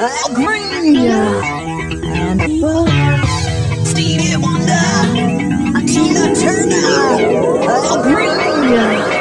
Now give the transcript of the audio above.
Agmania Wonder, Tina Turner, Agmania.